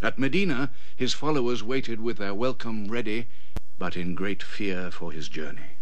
At Medina, his followers waited with their welcome ready, but in great fear for his journey.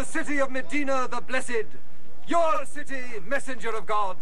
The city of Medina the Blessed, your city, messenger of God.